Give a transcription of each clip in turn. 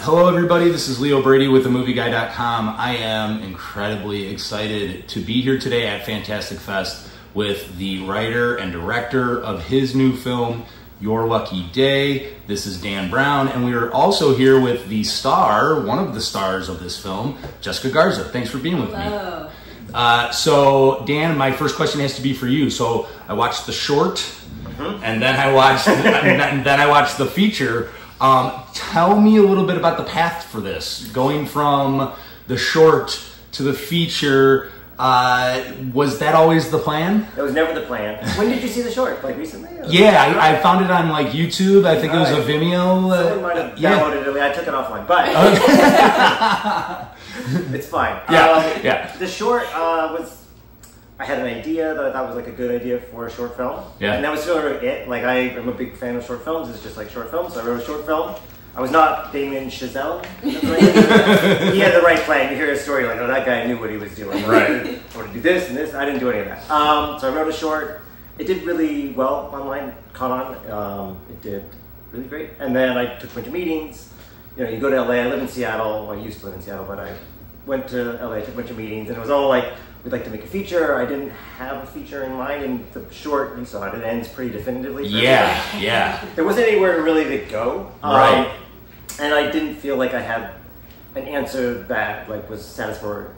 Hello, everybody. This is Leo Brady with themovieguy.com. I am incredibly excited to be here today at Fantastic Fest with the writer and director of his new film, Your Lucky Day. This is Dan Brown, and we are also here with the star, one of the stars of this film, Jessica Garza. Thanks for being with Hello. me. Uh, so, Dan, my first question has to be for you. So, I watched the short, and then I watched, and then, I watched the feature. Um, tell me a little bit about the path for this, going from the short to the feature. Uh, was that always the plan? That was never the plan. When did you see the short? Like recently? Yeah, I, I found it on like YouTube. I think it was a Vimeo. Someone might have yeah. downloaded it. I took it offline, but it's fine. Yeah, Um, yeah. The short uh, was. I had an idea that I thought was like a good idea for a short film. Yeah. And that was sort of it. Like I am a big fan of short films. It's just like short films. So I wrote a short film. I was not Damien Chazelle. That's what I did. he had the right plan. You hear his story, like, oh, that guy knew what he was doing. Right. I want to do this and this. I didn't do any of that. Um, so I wrote a short. It did really well online, caught on. Um, it did really great. And then I took a bunch of meetings. You know, you go to LA. I live in Seattle. I used to live in Seattle, but I went to LA, took a bunch of meetings, and it was all like, we'd like to make a feature. I didn't have a feature in mind, and the short, you saw it, it ends pretty definitively. for everybody. Yeah, yeah. There wasn't anywhere really to go. Um, Right. And I didn't feel like I had an answer that like was satisfied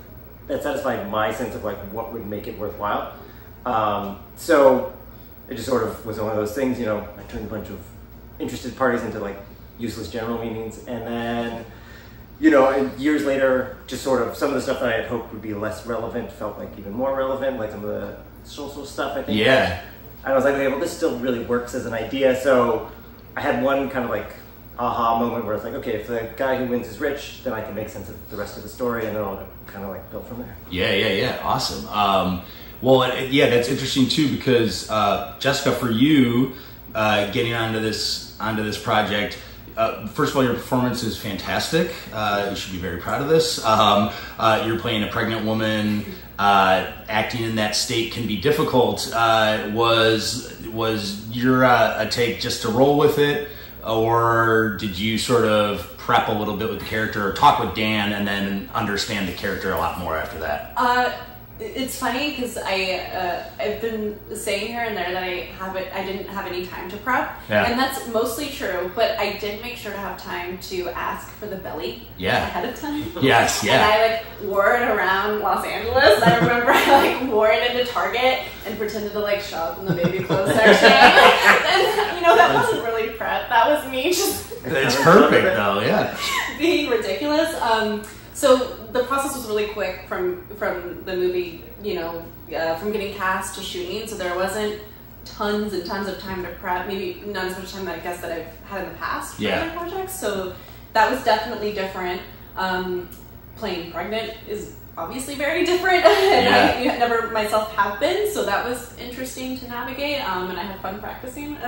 that satisfied my sense of like what would make it worthwhile. Um, so it just sort of was one of those things, you know, I turned a bunch of interested parties into like useless general meetings and then you know, and years later, just sort of some of the stuff that I had hoped would be less relevant felt like even more relevant, like some of the social stuff I think Yeah. and I was like, okay, well, this still really works as an idea. So I had one kind of like aha moment where it's like, okay, if the guy who wins is rich, then I can make sense of the rest of the story, and then I'll kind of like build from there. Yeah, yeah, yeah. Awesome. Um, well, yeah, that's interesting too because uh, Jessica, for you, uh, getting onto this onto this project. Uh, first of all, your performance is fantastic. Uh, you should be very proud of this. Um, uh, you're playing a pregnant woman. Uh, acting in that state can be difficult. Uh, was was your uh, a take just to roll with it, or did you sort of prep a little bit with the character, talk with Dan, and then understand the character a lot more after that? It's funny because I uh, I've been saying here and there that I haven't I didn't have any time to prep, Yeah. and that's mostly true. But I did make sure to have time to ask for the belly Yeah. ahead of time. Yes, And. I like wore it around Los Angeles. I remember I like wore it into Target and pretended to like shop in the baby clothes section. and you know that wasn't really prep. That was me just It's perfect though, yeah. being ridiculous. Um, so the process was really quick from from the movie, you know, uh, from getting cast to shooting. So there wasn't tons and tons of time to prep. Maybe not as much time that I guess that I've had in the past for Yeah. other projects. So that was definitely different. Um, playing pregnant is obviously very different, and Yeah. I never myself have been. So that was interesting to navigate, um, and I had fun practicing.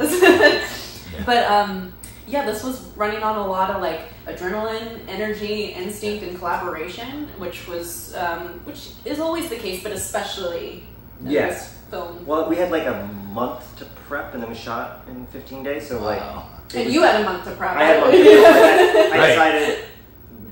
But um, yeah, this was running on a lot of like adrenaline, energy, instinct, and collaboration, which was um, which is always the case, but especially in Yes. this film. Well, we had like a month to prep, and then we shot in 15 days. So like, Wow. it And was- you had a month to prep. I had a month. To prep. I Right. decided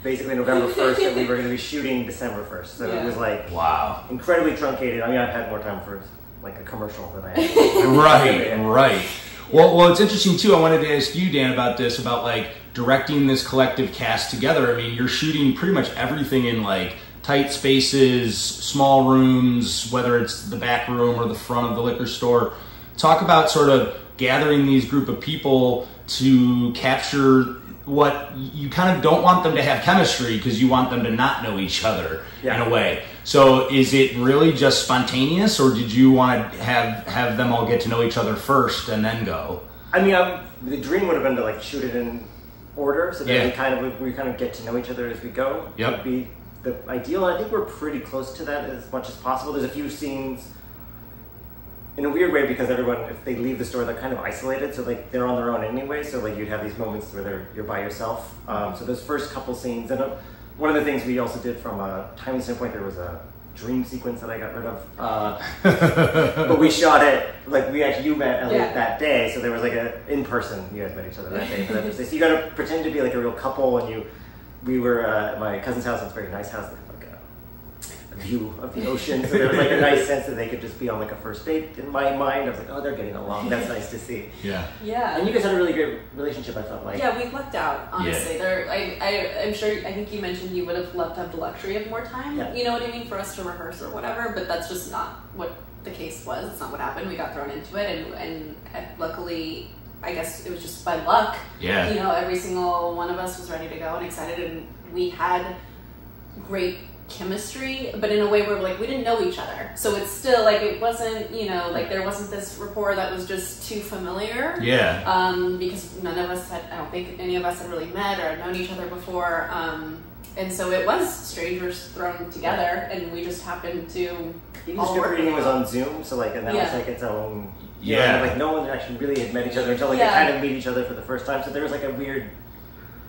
basically November 1st that we were going to be shooting December 1st. So Yeah. it was like Wow. incredibly truncated. I mean, I've had more time for like a commercial than I had. Right, right. Well, well, it's interesting too. I wanted to ask you, Dan, about this, about like directing this collective cast together. I mean, you're shooting pretty much everything in like tight spaces, small rooms, whether it's the back room or the front of the liquor store. Talk about sort of gathering these group of people to capture what you kind of don't want them to have chemistry because you want them to not know each other Yeah. in a way. So is it really just spontaneous, or did you want to have have them all get to know each other first and then go? I mean, I, the dream would have been to like shoot it in order, so that Yeah. we kind of we kind of get to know each other as we go. Yep. Would be the ideal. I think we're pretty close to that as much as possible. There's a few scenes. In a weird way, because everyone, if they leave the store, they're kind of isolated, so like they're on their own anyway. So like you'd have these moments where they're you're by yourself. Um, so those first couple scenes, and uh, one of the things we also did from a timing standpoint, there was a dream sequence that I got rid of. Uh, but we shot it like we actually you met Elliot Yeah. that day, so there was like a in person. You guys met each other that day. That so you got to pretend to be like a real couple, and you. We were uh, at my cousin's house. It's a very nice house. They have like a, a view of the ocean, so there was like a nice sense that they could just be on like a first date. In my mind, I was like, oh, they're getting along. That's nice to see. Yeah. Yeah. And you guys had a really great relationship. I felt like. Yeah, we lucked out, honestly. There, I, I, I'm sure. I think you mentioned you would have loved to have the luxury of more time. Yeah. You know what I mean for us to rehearse or whatever. But that's just not what the case was. It's not what happened. We got thrown into it, and and uh, luckily, I guess it was just by luck. Yeah. You know, every single one of us was ready to go and excited, and we had great chemistry, but in a way where like we didn't know each other. So it's still like it wasn't, you know, like there wasn't this rapport that was just too familiar Yeah. um, because none of us had, I don't think any of us had really met or had known each other before. Um, and so it was strangers thrown together, and we just happened to. Even all script work was on Zoom, so like, and that was like its own. you Yeah. know, like no one actually really had met each other until like Yeah. they kind of meet each other for the first time. So there was like a weird.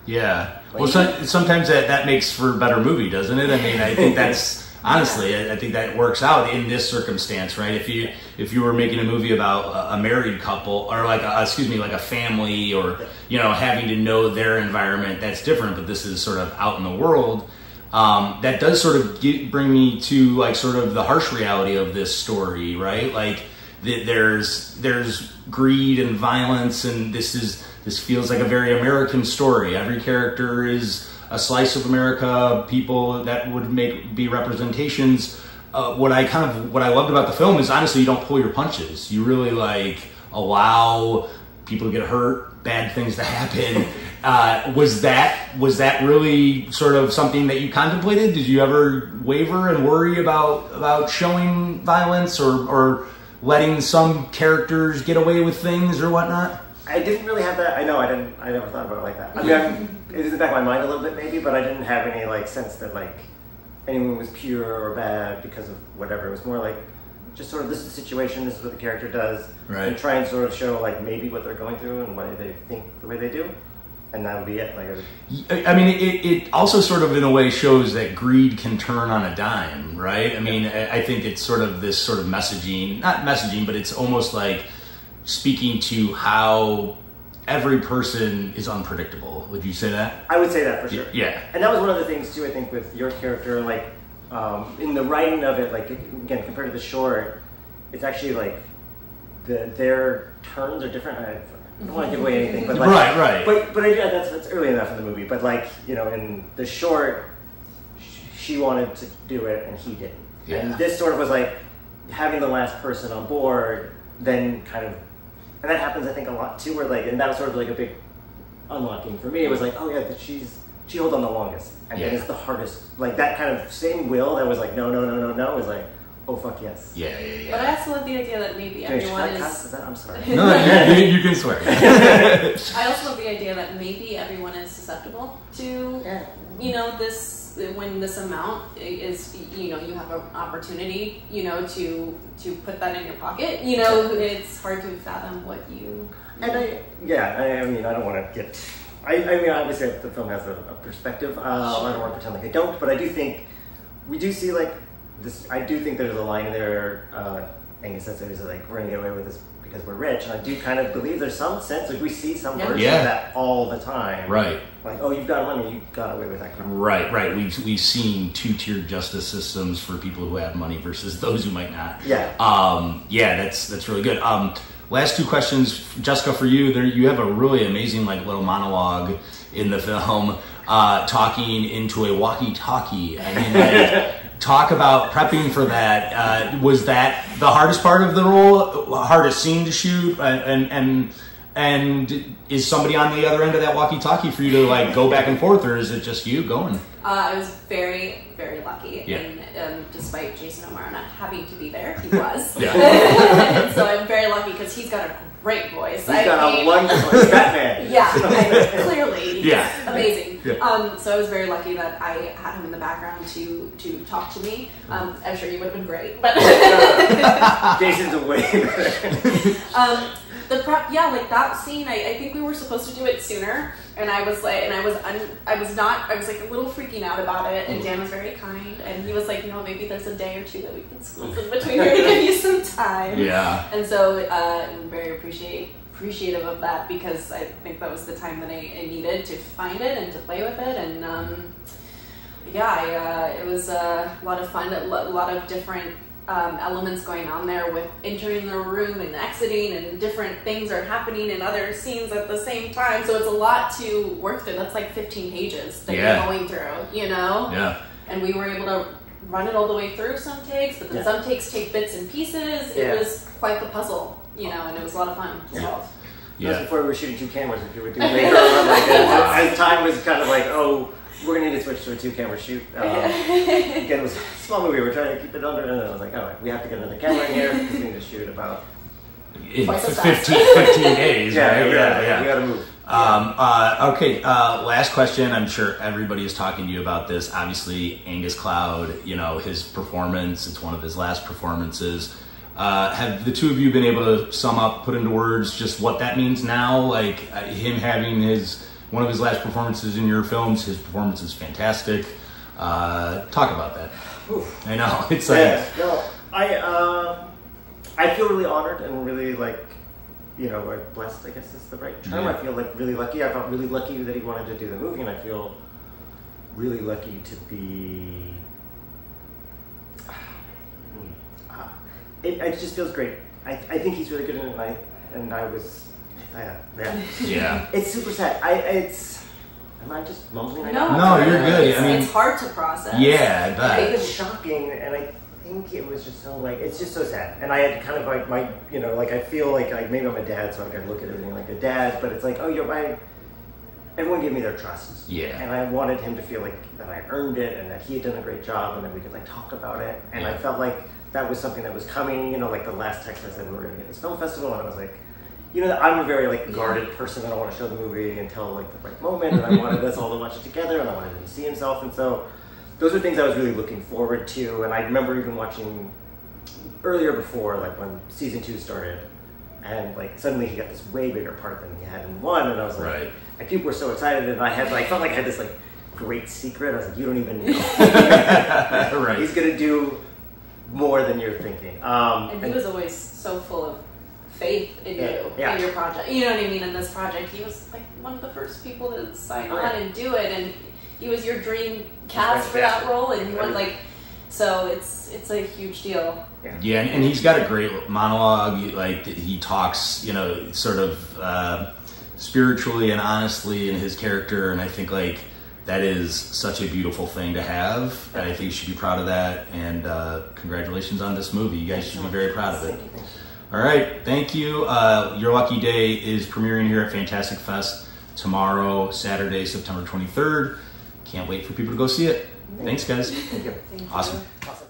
Yeah. Like- Well, so, sometimes that, that makes for a better movie, doesn't it? I mean, I think that's honestly, I, I think that works out in this circumstance, right? If you if you were making a movie about a, a married couple or like a, excuse me, like a family, or you know, having to know their environment, that's different. But this is sort of out in the world. Um, that does sort of get, bring me to like sort of the harsh reality of this story, right? Like th- there's there's greed and violence, and this is this feels like a very American story. Every character is a slice of America. People that would make be representations. Uh, what I kind of what I loved about the film is honestly you don't pull your punches. You really like allow people to get hurt, bad things to happen. Uh, was that was that really sort of something that you contemplated? Did you ever waver and worry about about showing violence or or letting some characters get away with things or whatnot? I didn't really have that. I know I didn't. I never thought about it like that. I mean, I'm, it was in the back of my mind a little bit maybe, but I didn't have any like sense that like anyone was pure or bad because of whatever. It was more like just sort of this is the situation. This is what the character does, Right. and try and sort of show like maybe what they're going through and why they think the way they do, and that would be it. Like, I mean, it, it also sort of in a way shows that greed can turn on a dime, right? I mean, I think it's sort of this sort of messaging, not messaging, but it's almost like speaking to how every person is unpredictable. Would you say that? I would say that for sure. Yeah. And that was one of the things too. I think with your character, like um, in the writing of it, like again compared to the short, it's actually like the their turns are different. I, don't want to give away anything, but like, Right, right. But but I, yeah, that's that's early enough in the movie. But like you know, in the short, she wanted to do it and he didn't. Yeah. And this sort of was like having the last person on board, then kind of, and that happens I think a lot too. Where like, and that was sort of like a big unlocking for me. It was like, oh yeah, that she's she holds on the longest, and then Yeah. it's the hardest. Like that kind of same will that was like, no, no, no, no, no, was like, oh fuck yes. Yeah, yeah, yeah. But I also love the idea that maybe Wait, everyone I is. That? I'm sorry. No, you, you can swear. I also love the idea that maybe everyone is susceptible to, Yeah. you know, this when this amount is, you know, you have an opportunity, you know, to to put that in your pocket. You know, it's hard to fathom what you. And I, yeah, I, I mean, I don't want to get. I, I mean, obviously, the film has a, a perspective. Uh, I don't want to pretend like I don't, but I do think we do see like this. I do think there's a line there. Uh, Angus says there's like we're gonna get away with this because we're rich, and I do kind of believe there's some sense like we see some Yeah. version Yeah. of that all the time. Right. Like, oh, you've got money, you got away with that crime. Right, right. We've we've seen two tiered justice systems for people who have money versus those who might not. Yeah. Um, yeah, that's that's really good. Um, last two questions, Jessica, for you. There, you have a really amazing like little monologue in the film, uh, talking into a walkie-talkie. I mean, like, talk about prepping for that. Uh, was that the hardest part of the role? Hardest scene to shoot? And and and, and is somebody on the other end of that walkie-talkie for you to like go back and forth, or is it just you going? Uh, I was very, very lucky, Yeah. and um, despite Jason O'Mara not having to be there, he was. Yeah. so I'm very lucky because he's got a great voice. He's got a mean- wonderful he's Batman. Yeah, I- clearly, Yeah. yeah, amazing. Yeah. Um, so I was very lucky that I had him in the background to to talk to me. Um, I'm sure he would have been great, but Jason's a way better. um, the prep, yeah, like that scene. I, I think we were supposed to do it sooner, and I was like, and I was, un, I was not, I was like a little freaking out about it. And Dan was very kind, and he was like, you know, maybe there's a day or two that we can squeeze in between here to give you some time. Yeah. And so uh, I'm very appreciate appreciative of that because I think that was the time that I, I needed to find it and to play with it, and um, yeah, I, uh, it was uh, a lot of fun. A lot of different um, elements going on there with entering the room and exiting, and different things are happening in other scenes at the same time. So it's a lot to work through. That's like 15 pages that Yeah. you're going through, you know. Yeah. And we were able to run it all the way through some takes, but then Yeah. some takes take bits and pieces. It Yeah. was quite the puzzle, you know, and it was a lot of fun to Yeah. solve. That was Yeah. before we were shooting two cameras, which we would do later on. Like, time was kind of like, oh, we're gonna need to switch to a two camera shoot. Um, again, it was a small movie. We were trying to keep it under, and then I was like, all right, we have to get another camera in here because we need to shoot about. In Twice as 15, 15 days, right? we Yeah, yeah. we gotta move. Um, uh, okay, uh, last question. I'm sure everybody is talking to you about this. Obviously, Angus Cloud, you know, his performance, it's one of his last performances. Uh, have the two of you been able to sum up, put into words just what that means now? Like uh, him having his one of his last performances in your films, his performance is fantastic. Uh, talk about that. Oof. I know it's like Yeah, no, I um, I feel really honored and really like, you know, like blessed. I guess is the right term. Yeah. I feel like really lucky. I felt really lucky that he wanted to do the movie, and I feel really lucky to be. Ah, it, it just feels great. I, I think he's really good in it, and I and I was, yeah, yeah. yeah. It's super sad. I it's. Am I just mumbling right No, now? No, you're good. It's, I mean- it's hard to process. Yeah, I It bet. was shocking, and I think it was just so like it's just so sad. And I had kind of like my you know like I feel like like maybe I'm a dad, so like I look at everything like a dad, but it's like oh you're my. Everyone gave me their trust. Yeah. And I wanted him to feel like that I earned it and that he had done a great job and that we could like talk about it. And I Yeah. felt like that was something that was coming. You know, like the last text I said we were going to get this film festival, and I was like. You know, I'm a very like guarded person. I don't want to show the movie until like the right moment, and I wanted us all to watch it together, and I wanted him to see himself, and so those are things I was really looking forward to. And I remember even watching earlier before, like when season two started, and like suddenly he got this way bigger part than he had in one, and I was like, Right. and people were so excited, and I had like felt like I had this like great secret. I was like, you don't even know. right. He's gonna do more than you're thinking. Um, And he was always so full of faith in Yeah, you, yeah. in your project. You know what I mean? In this project, he was like one of the first people to sign Oh, on yeah. and do it, and he was your dream cast for that role, and he was like, so it's it's a huge deal. Yeah, and, and he's got a great monologue. Like he talks, you know, sort of uh, spiritually and honestly in his character, and I think like that is such a beautiful thing to have. And I think you should be proud of that. And uh, congratulations on this movie. You guys should be very proud of it. Thank you, thank you. All right, thank you. Uh, Your Lucky Day is premiering here at Fantastic Fest tomorrow, Saturday, September 23rd. Can't wait for people to go see it. Thanks, guys. Thank you. Thank you. Awesome. Awesome.